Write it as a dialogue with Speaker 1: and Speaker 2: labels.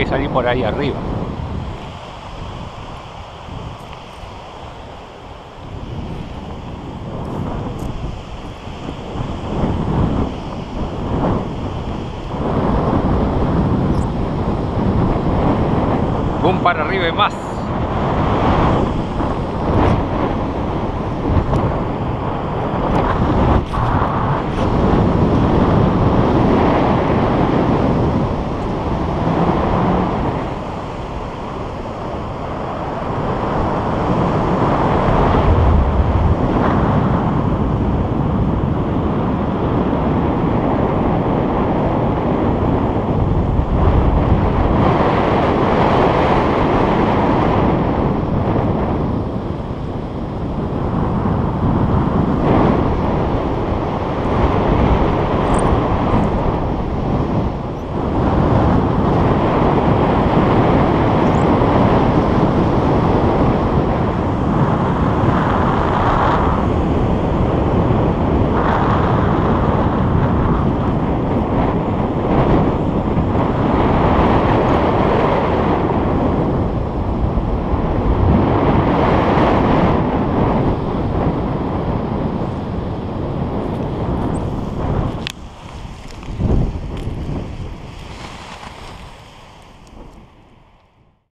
Speaker 1: que salir por ahí arriba. Un para arriba y más.